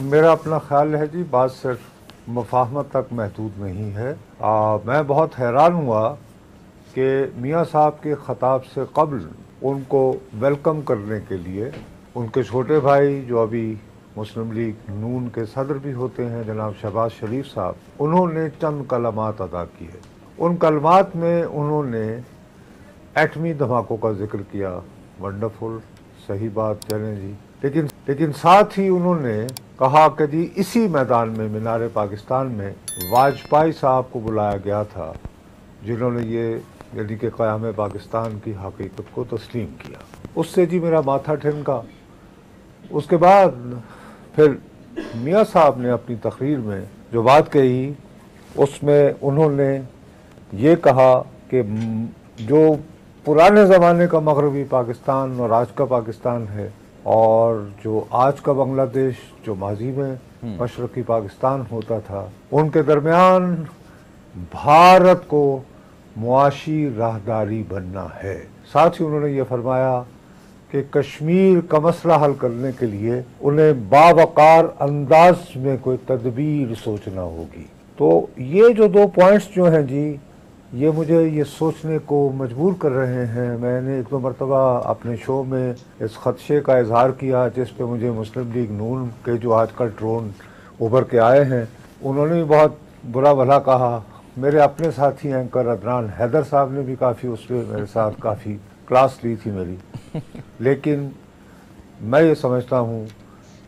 मेरा अपना ख्याल है जी बात सिर्फ़ मुफाहमत तक महदूद नहीं है। आ, मैं बहुत हैरान हुआ कि मियाँ साहब के ख़ताब से कबल उनको वेलकम करने के लिए उनके छोटे भाई जो अभी मुस्लिम लीग नून के सदर भी होते हैं जनाब शहबाज शरीफ साहब उन्होंने चंद कलमात अदा किए। उन कलमात में उन्होंने एटमी धमाकों का ज़िक्र किया वंडरफुल सही बात चलें जी। लेकिन लेकिन साथ ही उन्होंने कहा कि जी, इसी मैदान में, मीनार पाकिस्तान में वाजपेयी साहब को बुलाया गया था, जिन्होंने ये यानी कि क़याम पाकिस्तान की हकीकत को तस्लीम किया। उससे जी मेरा माथा ठनका उसके बाद फिर मियाँ साहब ने अपनी तकरीर में जो बात कही, उसमें उन्होंने ये कहा कि जो पुराने ज़माने का मगरबी पाकिस्तान और आज का पाकिस्तान है और जो आज का बांग्लादेश जो माजी में हम्म। मशरक़ी पाकिस्तान होता था उनके दरमियान भारत को मुआशी राहदारी बनना है साथ ही उन्होंने ये फरमाया कि कश्मीर का मसला हल करने के लिए उन्हें बावकार अंदाज में कोई तदबीर सोचना होगी तो ये जो दो पॉइंट्स जो हैं जी ये मुझे ये सोचने को मजबूर कर रहे हैं। मैंने एक दो मरतबा अपने शो में इस खदशे का इजहार किया जिस पे मुझे मुस्लिम लीग नून के जो आजकल ड्रोन उभर के आए हैं उन्होंने भी बहुत बुरा भला कहा। मेरे अपने साथी एंकर अदनान हैदर साहब ने भी काफ़ी उस पर मेरे साथ काफ़ी क्लास ली थी मेरी। लेकिन मैं ये समझता हूँ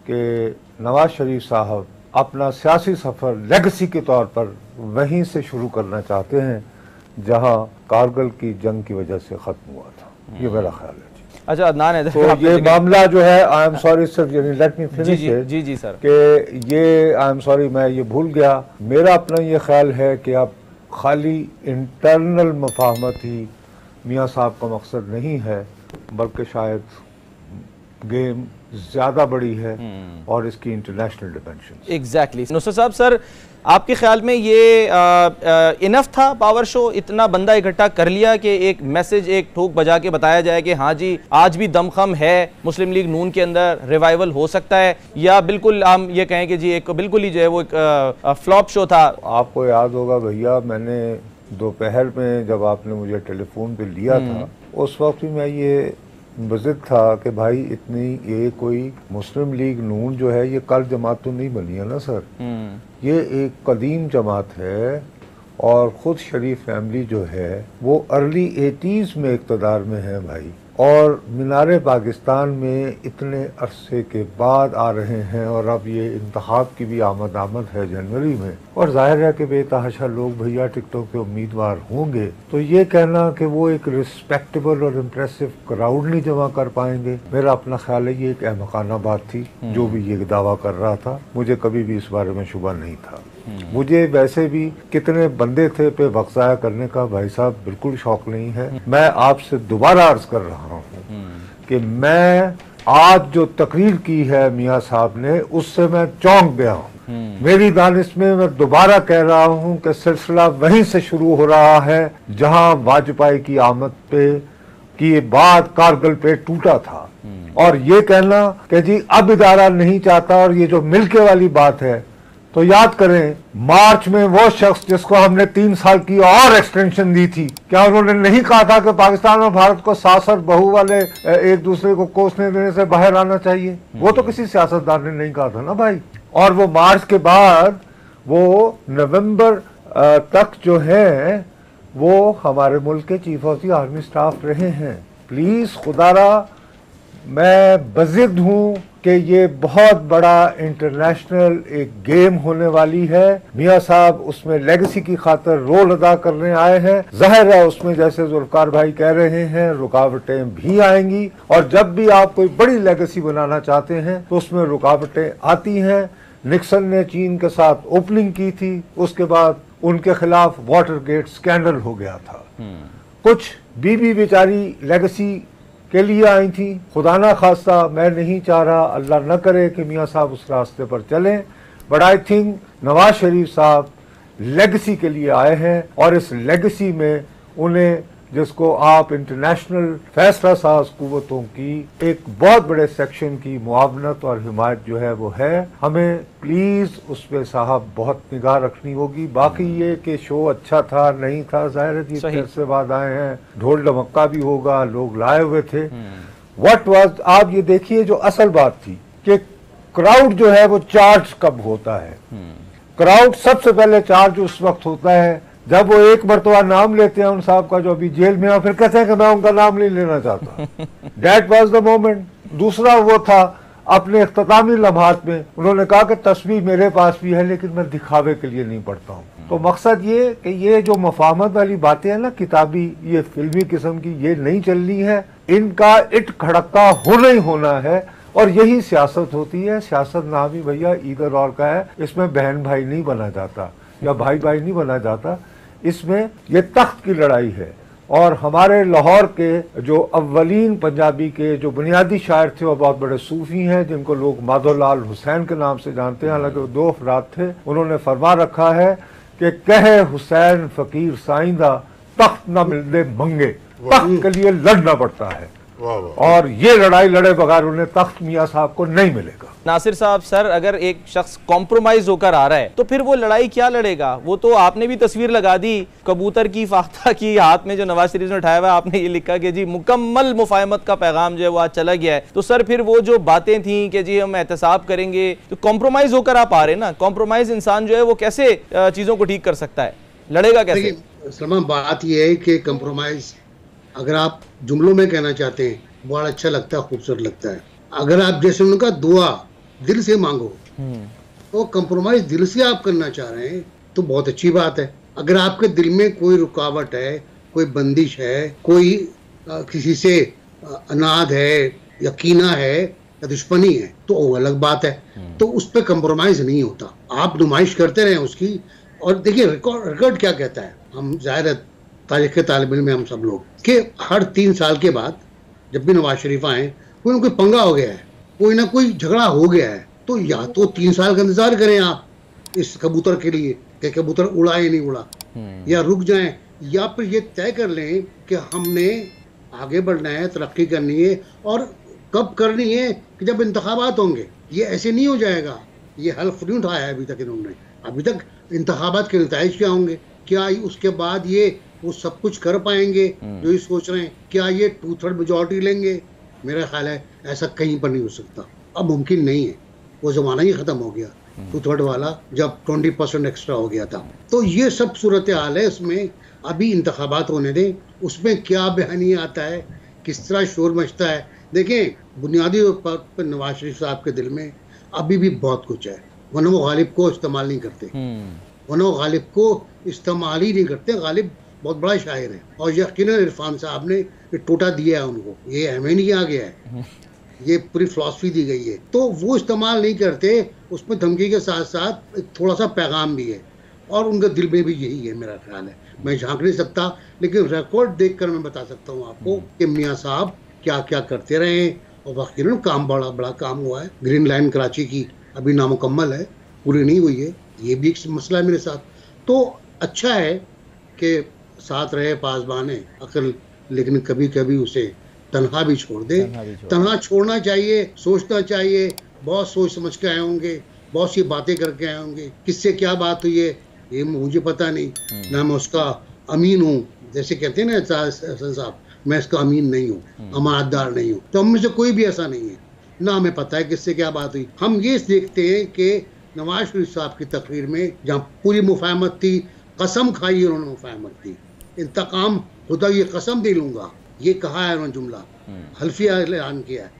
कि नवाज़ शरीफ साहब अपना सियासी सफ़र लेगसी के तौर पर वहीं से शुरू करना चाहते हैं। जहाँ कारगिल की जंग की वजह से ख़त्म हुआ था। ये हम्म। मेरा ख्याल है अच्छा अदनान तो ये मामला जो है आई एम सॉरी सर यानी लेट मी फिनिश जी, जी जी सर कि ये आई एम सॉरी मैं ये भूल गया। मेरा अपना ये ख्याल है कि आप खाली इंटरनल मफाहमत ही मियाँ साहब का मकसद नहीं है बल्कि शायद गेम ज़्यादा बड़ी है हम्म। और इसकी इंटरनेशनल डिमेंशन एग्जैक्टली नुसर साहब सर आपके ख्याल में ये इनफ था पावर शो इतना बंदा इकट्ठा कर लिया कि एक मैसेज एक ठोक बजा के बताया जाए कि हाँ जी आज भी दमखम है मुस्लिम लीग नून के अंदर रिवाइवल हो सकता है? या बिल्कुल हम ये कहें कि जी एक बिल्कुल ही जो है वो एक फ्लॉप शो था? आपको याद होगा भैया मैंने दोपहर में जब आपने मुझे टेलीफोन पे लिया था हम्म। उस वक्त भी मैं ये बजिद था कि भाई इतनी ये कोई मुस्लिम लीग नून जो है ये कल जमात तो नहीं बनी है ना सर हम्म। ये एक कदीम जमात है और ख़ुद शरीफ फैमिली जो है वो अर्ली एटीज़ में इकतदार में है भाई और मीनार पाकिस्तान में इतने अरसे के बाद आ रहे हैं और अब ये इंतखब की भी आमद आमद है जनवरी में। और ज़ाहिर है कि बेतहाशा लोग भैया टिकटों के उम्मीदवार होंगे। तो ये कहना कि वो एक रिस्पेक्टेबल और इम्प्रेसिव क्राउड नहीं जमा कर पाएँगे। मेरा अपना ख्याल है ये एक अहमकाना बात थी जो भी ये दावा कर रहा था। मुझे कभी भी इस बारे में शुभ नहीं था। मुझे वैसे भी कितने बंदे थे पे वक्साया करने का भाई साहब बिल्कुल शौक नहीं है। मैं आपसे दोबारा अर्ज़ कर रहा हूँ कि मैं आज जो तकरीर की है मियाँ साहब ने, उससे मैं चौंक गया हूँ। मेरी दानिश में मैं दोबारा कह रहा हूँ कि सिलसिला वहीं से शुरू हो रहा है, जहाँ वाजपेयी की आमद पे की बात कारगिल पे टूटा था। और ये कहना कि जी, अब इदारा नहीं चाहता और ये जो मिलके वाली बात है तो याद करें मार्च में वो शख्स जिसको हमने तीन साल की और एक्सटेंशन दी थी क्या उन्होंने नहीं कहा था कि पाकिस्तान और भारत को सासर बहु वाले एक दूसरे को कोसने देने से बाहर आना चाहिए? वो तो किसी सियासतदान ने नहीं कहा था ना भाई। और वो मार्च के बाद वो नवंबर तक जो है वो हमारे मुल्क के chief of the army staff रहे हैं। प्लीज़ खुदारा मैं बजिद हूँ कि ये बहुत बड़ा इंटरनेशनल एक गेम होने वाली है। मियाँ साहब उसमें लेगेसी की खातर रोल अदा करने आए हैं। ज़ाहिर है उसमें जैसे जुल्फकार भाई कह रहे हैं रुकावटें भी आएँगी। और जब भी आप कोई बड़ी लेगेसी बनाना चाहते हैं तो उसमें रुकावटें आती हैं। निक्सन ने चीन के साथ ओपनिंग की थी। उसके बाद उनके खिलाफ वाटर गेट स्कैंडल हो गया था। हम्म। कुछ बीबी बेचारी लेगेसी के लिए आई थी। खुदा ना खास्ता, मैं नहीं चाह रहा, अल्लाह न करे कि मियाँ साहब उस रास्ते पर चलें। But I think Nawaz Sharif साहब लेगसी के लिए आए हैं और इस लेगसी में उन्हें जिसको आप इंटरनेशनल फैसला साज कुतों की एक बहुत बड़े सेक्शन की मुआवनत और हिमायत जो है वो है। हमें प्लीज़ उस पर साहब बहुत निगाह रखनी होगी। बाकी ये कि शो अच्छा था नहीं था ज़ाहिर है जी बाद आए हैं। ढोल ढमक्का भी होगा लोग लाए हुए थे। वट वाज आप ये देखिए जो असल बात थी कि क्राउड जो है वो चार्ज कब होता है। क्राउड सबसे पहले चार्ज उस वक्त होता है जब वो एक मरतबा नाम लेते हैं उन साहब का जो अभी जेल में है फिर कहते हैं कि मैं उनका नाम नहीं लेना चाहता। दैट वॉज़ द मोमेंट दूसरा वो था अपने अख्तामी लम्हात में उन्होंने कहा कि तस्वीर मेरे पास भी है लेकिन मैं दिखावे के लिए नहीं पढ़ता हूँ। तो मकसद ये कि ये जो मफामत वाली बातें हैं ना किताबी ये फिल्मी किस्म की ये नहीं चलनी है। इनका इट खड़का होना ही होना है और यही सियासत होती है। सियासत नाम ही भैया इधर और का है इसमें बहन भाई नहीं बना जाता या भाई भाई नहीं बना जाता। इसमें ये तख्त की लड़ाई है। और हमारे लाहौर के जो अव्वलीन पंजाबी के जो बुनियादी शायर थे वो बहुत बड़े सूफी हैं जिनको लोग माधोलाल हुसैन के नाम से जानते हैं। हालाँकि वो दो अफराद थे। उन्होंने फरमा रखा है कि कहे हुसैन फकीर साइंदा तख्त न मिलने मंगे। तख्त के लिए लड़ना पड़ता है। और ये लड़ाई लड़े बगैर उन्हें तख्त मियाँ साहब को नहीं मिलेगा। नासिर साहब, सर, अगर एक शख्स कॉम्प्रोमाइज होकर आ रहा है तो फिर वो लड़ाई क्या लड़ेगा? वो तो आपने भी तस्वीर लगा दी, कबूतर की, फाख्ता की, हाथ में जो नवाज़ शरीफ ने उठाया हुआ आपने ये लिखा कि जी, मुकम्मल मुफाहमत का पैगाम जो है वो आज चला गया है। तो सर, फिर वो जो बातें थी कि जी, हम एहतसाब करेंगे तो कॉम्प्रोमाइज होकर आप आ रहे हैं ना? कॉम्प्रोमाइज इंसान जो है वो कैसे चीज़ों को ठीक कर सकता है? लड़ेगा कैसे? सलमान, बात यह है कि कंप्रोमाइज अगर आप जुमलों में कहना चाहते हैं, बड़ा अच्छा लगता है, खूबसूरत लगता है। अगर आप जैसे उनका दुआ दिल से मांगो। तो कंप्रोमाइज दिल से आप करना चाह रहे हैं तो बहुत अच्छी बात है। अगर आपके दिल में कोई रुकावट है कोई बंदिश है कोई अ, किसी से अ, अनाद है या कीना है या दुश्मनी है तो वो अलग बात है। तो उस पर कंप्रोमाइज नहीं होता। आप नुमाइश करते रहे उसकी। और देखिए रिकॉर्ड रिकॉर्ड क्या कहता है? हम ज़ाहिर है तारीख तालब में हम सब लोग। कि हर तीन साल के बाद जब भी नवाज़ शरीफ आए कोई ना कोई पंगा हो गया है। कोई ना कोई झगड़ा हो गया है तो या तो तीन साल का इंतज़ार करें आप इस कबूतर के लिए कि कबूतर उड़ा या नहीं उड़ा या रुक जाए या फिर ये तय कर लें कि हमने आगे बढ़ना है तरक्की करनी है और कब करनी है कि जब इंतबात होंगे ये ऐसे नहीं हो जाएगा। ये हल्फ नहीं उठाया है अभी तक इन्होंने। अभी तक इंतबात के नतज क्या होंगे? क्या उसके बाद ये वो सब कुछ कर पाएँगे जो ये सोच रहे हैं? क्या ये टू थर्ड मेजोरिटी लेंगे? मेरा ख्याल है ऐसा कहीं पर नहीं हो सकता। अब मुमकिन नहीं है। वो ज़माना ही ख़त्म हो गया। टू थर्ड वाला जब ट्वेंटी परसेंट एक्स्ट्रा हो गया था। तो ये सब सूरत हाल है इसमें अभी इंतखाबात होने दें। उसमें क्या बयानी आता है? किस तरह शोर मचता है? देखें बुनियादी तौर पर नवाज़ शरीफ साहब के दिल में अभी भी बहुत कुछ है। वरना वो गालिब को इस्तेमाल नहीं करते। वरना वो गालिब को इस्तेमाल ही नहीं करते। गालिब बहुत बड़ा शायर है। और यकीन इरफान साहब ने ये टोटा दिया है उनको। ये हमें नहीं आ गया है। ये पूरी फिलॉसफी दी गई है। तो वो इस्तेमाल नहीं करते उसमें धमकी के साथ साथ थोड़ा सा पैगाम भी है। और उनके दिल में भी यही है मेरा ख्याल है। मैं झाँक नहीं सकता लेकिन रिकॉर्ड देखकर मैं बता सकता हूँ आपको कि मियाँ साहब क्या क्या करते रहे हैं। और वकील काम बड़ा बड़ा काम हुआ है। ग्रीन लाइन कराची की अभी नामुकम्मल है। पूरी नहीं हुई है। ये भी एक मसला है मेरे साथ। तो अच्छा है कि साथ रहे पासबान अकल लेकिन कभी कभी उसे तनहा भी छोड़ दे। तनहा छोड़ना चाहिए सोचना चाहिए बहुत सोच समझ के आए होंगे बहुत सी बातें करके आए होंगे किससे क्या बात हुई है ये मुझे पता नहीं। ना मैं उसका अमीन हूँ। जैसे कहते हैं ना हसन साहब मैं इसका अमीन नहीं हूँ अमानतदार नहीं हूँ। तो हम में से कोई भी ऐसा नहीं है। ना हमें पता है किससे क्या बात हुई। हम ये देखते हैं कि नवाज़ शरीफ साहब की तकरीर में जहाँ पूरी मुफाहमत थी कसम खाई उन्होंने मुफाहमत थी इंतकाम खुदा ये कसम दे लूँगा। ये कहा है उन्होंने जुमला। हल्फिया ऐलान किया है।